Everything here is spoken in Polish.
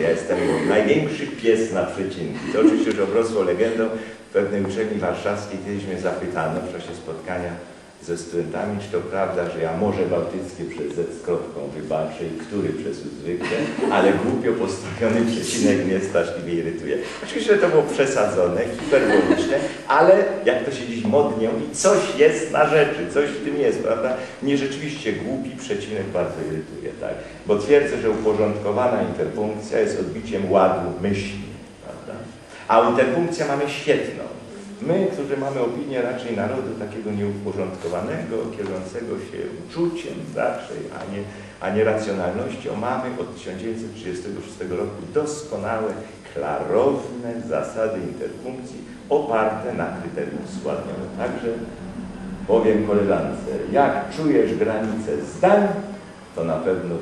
Ja jestem największy pies na przecinki. To oczywiście już obrosło legendą. W pewnej uczelni warszawskiej kiedyś mnie zapytano w czasie spotkania ze studentami, czy to prawda, że ja Morze Bałtyckie przez Z z kropką wybaczę i który przez U zwykle, ale głupio postawiony przecinek mnie straszliwie irytuje. Oczywiście to było przesadzone, hiperboliczne, ale jak to się dziś modnie mówi, coś jest na rzeczy, coś w tym jest, prawda? Mnie rzeczywiście głupi przecinek bardzo irytuje, tak? Bo twierdzę, że uporządkowana interpunkcja jest odbiciem ładu myśli, prawda? A interpunkcja mamy świetną. My, którzy mamy opinię raczej narodu takiego nieuporządkowanego, kierującego się uczuciem raczej, a nie, a nie racjonalnością, mamy od 1936 roku doskonałe, klarowne zasady interpunkcji oparte na kryterium składnionym. Także powiem koleżance, jak czujesz granicę zdań, to na pewno do